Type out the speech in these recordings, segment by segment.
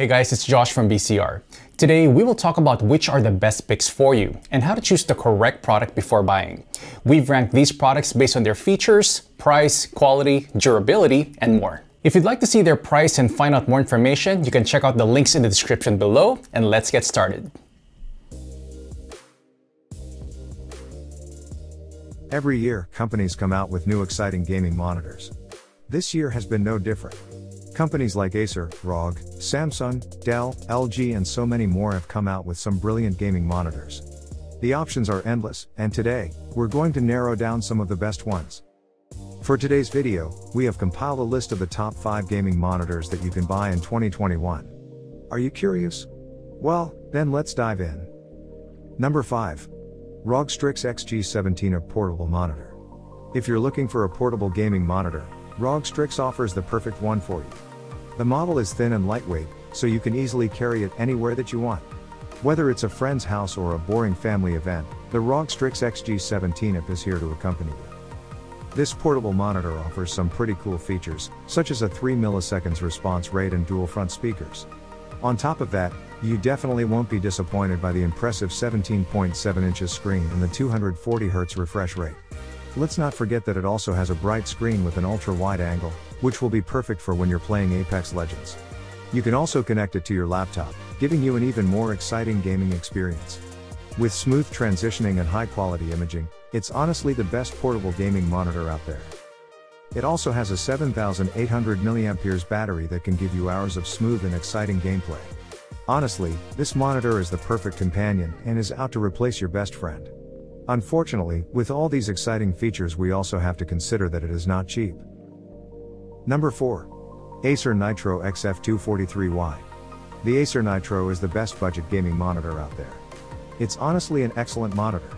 Hey guys, it's Josh from BCR. Today we will talk about which are the best picks for you and how to choose the correct product before buying. We've ranked these products based on their features, price, quality, durability, and more. If you'd like to see their price and find out more information, you can check out the links in the description below and let's get started. Every year, companies come out with new exciting gaming monitors. This year has been no different. Companies like Acer, ROG, Samsung, Dell, LG, and so many more have come out with some brilliant gaming monitors. The options are endless, and today, we're going to narrow down some of the best ones. For today's video, we have compiled a list of the top 5 gaming monitors that you can buy in 2021. Are you curious? Well, then let's dive in. Number 5. ROG Strix XG17 a portable monitor. If you're looking for a portable gaming monitor, ROG Strix offers the perfect one for you. The model is thin and lightweight, so you can easily carry it anywhere that you want. Whether it's a friend's house or a boring family event, the ROG Strix XG17 IP is here to accompany you. This portable monitor offers some pretty cool features, such as a 3 milliseconds response rate and dual front speakers. On top of that, you definitely won't be disappointed by the impressive 17.7 inches screen and the 240 Hz refresh rate. Let's not forget that it also has a bright screen with an ultra wide angle, which will be perfect for when you're playing Apex Legends. You can also connect it to your laptop, giving you an even more exciting gaming experience. With smooth transitioning and high quality imaging, it's honestly the best portable gaming monitor out there. It also has a 7800 mAh battery that can give you hours of smooth and exciting gameplay. Honestly, this monitor is the perfect companion and is out to replace your best friend. Unfortunately, with all these exciting features we also have to consider that it is not cheap. Number 4. Acer Nitro XF243Y. The Acer Nitro is the best budget gaming monitor out there. It's honestly an excellent monitor.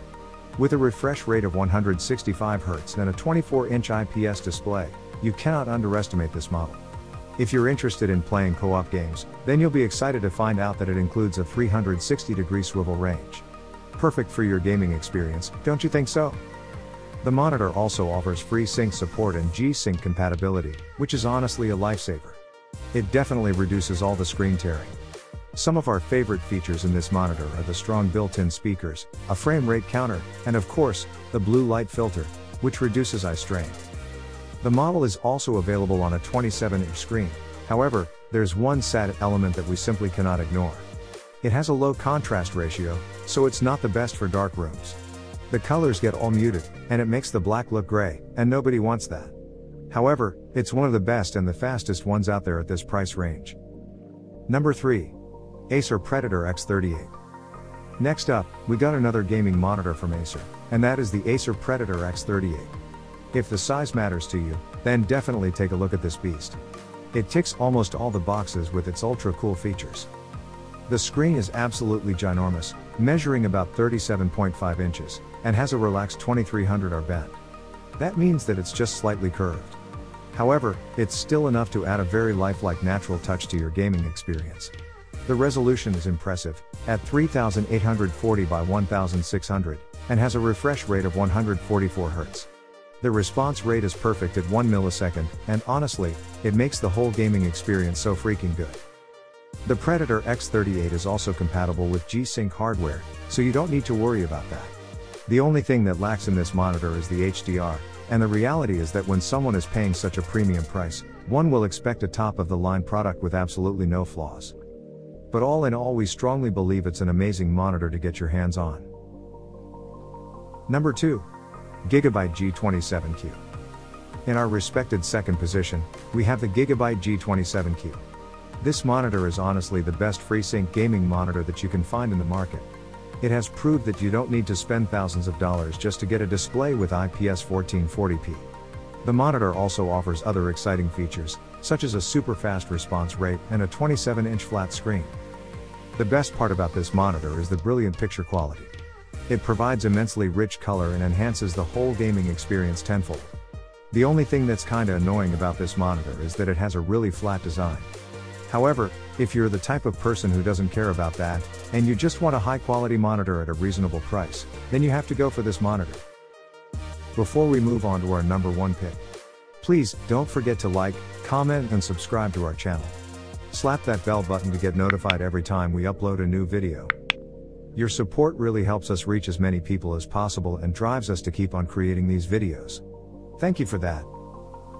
With a refresh rate of 165 Hz and a 24-inch IPS display, you cannot underestimate this model. If you're interested in playing co-op games, then you'll be excited to find out that it includes a 360 degree swivel range. Perfect for your gaming experience, don't you think so? The monitor also offers FreeSync support and G-Sync compatibility, which is honestly a lifesaver. It definitely reduces all the screen tearing. Some of our favorite features in this monitor are the strong built-in speakers, a frame rate counter, and of course, the blue light filter, which reduces eye strain. The model is also available on a 27-inch screen, however, there's one sad element that we simply cannot ignore. It has a low contrast ratio, so it's not the best for dark rooms. The colors get all muted, and it makes the black look gray, and nobody wants that. However, it's one of the best and the fastest ones out there at this price range. Number 3. Acer Predator X38. Next up, we got another gaming monitor from Acer, and that is the Acer Predator X38. If the size matters to you, then definitely take a look at this beast. It ticks almost all the boxes with its ultra cool features. The screen is absolutely ginormous, measuring about 37.5 inches, and has a relaxed 2300 R bend. That means that it's just slightly curved. However, it's still enough to add a very lifelike natural touch to your gaming experience. The resolution is impressive, at 3840 by 1600, and has a refresh rate of 144 Hz. The response rate is perfect at 1 millisecond, and honestly, it makes the whole gaming experience so freaking good. The Predator X38 is also compatible with G-Sync hardware, so you don't need to worry about that. The only thing that lacks in this monitor is the HDR, and the reality is that when someone is paying such a premium price, one will expect a top of the line product with absolutely no flaws. But all in all we strongly believe it's an amazing monitor to get your hands on. Number 2. Gigabyte G27Q. In our respected second position, we have the Gigabyte G27Q. This monitor is honestly the best FreeSync gaming monitor that you can find in the market. It has proved that you don't need to spend thousands of dollars just to get a display with IPS 1440p. The monitor also offers other exciting features, such as a super fast response rate and a 27 inch flat screen. The best part about this monitor is the brilliant picture quality. It provides immensely rich color and enhances the whole gaming experience tenfold. The only thing that's kinda annoying about this monitor is that it has a really flat design. However, if you're the type of person who doesn't care about that, and you just want a high quality monitor at a reasonable price, then you have to go for this monitor. Before we move on to our number one pick, please don't forget to like, comment, and subscribe to our channel. Slap that bell button to get notified every time we upload a new video. Your support really helps us reach as many people as possible and drives us to keep on creating these videos. Thank you for that.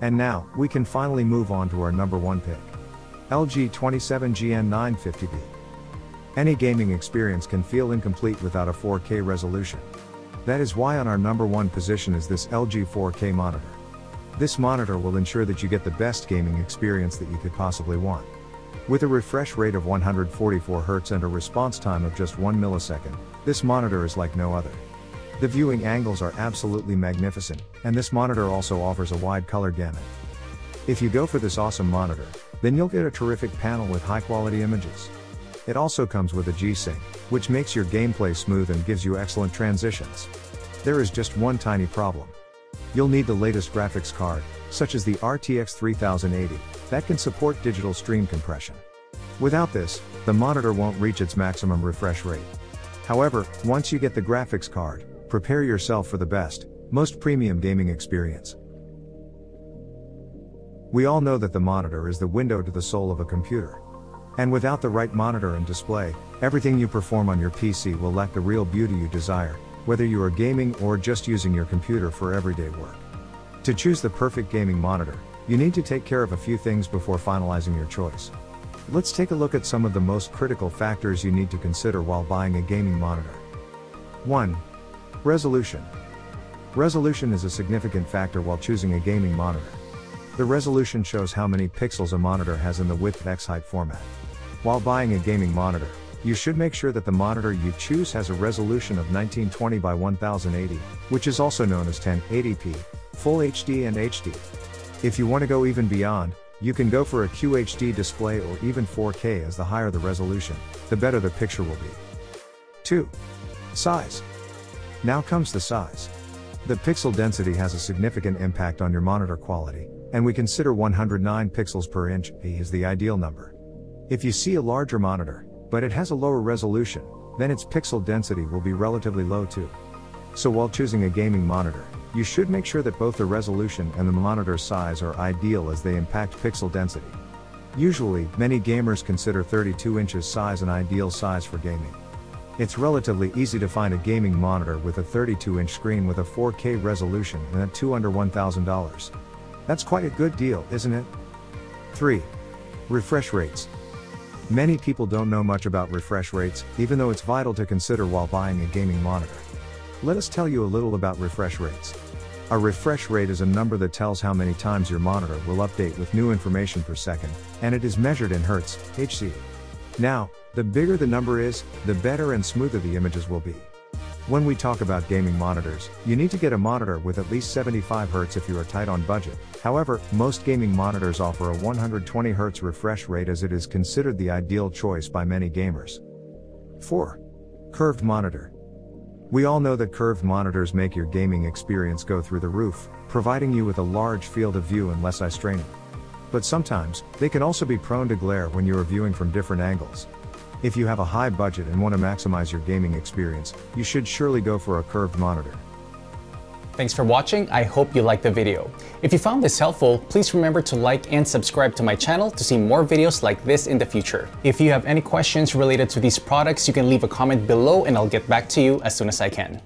And now, we can finally move on to our number one pick. LG 27GN950B. Any gaming experience can feel incomplete without a 4K resolution. That is why on our number one position is this LG 4K monitor. This monitor will ensure that you get the best gaming experience that you could possibly want. With a refresh rate of 144 Hz and a response time of just 1 millisecond, this monitor is like no other. The viewing angles are absolutely magnificent, and this monitor also offers a wide color gamut. If you go for this awesome monitor, then you'll get a terrific panel with high quality images. It also comes with a G-Sync, which makes your gameplay smooth and gives you excellent transitions. There is just one tiny problem. You'll need the latest graphics card, such as the RTX 3080, that can support digital stream compression. Without this, the monitor won't reach its maximum refresh rate. However, once you get the graphics card, prepare yourself for the best, most premium gaming experience. We all know that the monitor is the window to the soul of a computer. And without the right monitor and display, everything you perform on your PC will lack the real beauty you desire, whether you are gaming or just using your computer for everyday work. To choose the perfect gaming monitor, you need to take care of a few things before finalizing your choice. Let's take a look at some of the most critical factors you need to consider while buying a gaming monitor. 1. Resolution. Resolution is a significant factor while choosing a gaming monitor. The resolution shows how many pixels a monitor has in the width x height format. While buying a gaming monitor, you should make sure that the monitor you choose has a resolution of 1920 by 1080, which is also known as 1080p, Full HD and HD. If you want to go even beyond, you can go for a QHD display or even 4K as the higher the resolution, the better the picture will be. 2. Size. Now comes the size. The pixel density has a significant impact on your monitor quality, and we consider 109 pixels per inch is the ideal number. If you see a larger monitor, but it has a lower resolution, then its pixel density will be relatively low too. So while choosing a gaming monitor, you should make sure that both the resolution and the monitor size are ideal as they impact pixel density. Usually, many gamers consider 32 inches size an ideal size for gaming. It's relatively easy to find a gaming monitor with a 32 inch screen with a 4K resolution and at 2 under $1,000. That's quite a good deal, isn't it? 3. Refresh rates. Many people don't know much about refresh rates, even though it's vital to consider while buying a gaming monitor. Let us tell you a little about refresh rates. A refresh rate is a number that tells how many times your monitor will update with new information per second, and it is measured in Hertz, HZ. Now, the bigger the number is, the better and smoother the images will be. When we talk about gaming monitors, you need to get a monitor with at least 75 Hz if you are tight on budget. However, most gaming monitors offer a 120 Hz refresh rate as it is considered the ideal choice by many gamers. 4. Curved monitor. We all know that curved monitors make your gaming experience go through the roof, providing you with a large field of view and less eye straining. But sometimes, they can also be prone to glare when you are viewing from different angles. If you have a high budget and want to maximize your gaming experience, you should surely go for a curved monitor. Thanks for watching, I hope you liked the video. If you found this helpful, please remember to like and subscribe to my channel to see more videos like this in the future. If you have any questions related to these products, you can leave a comment below and I'll get back to you as soon as I can.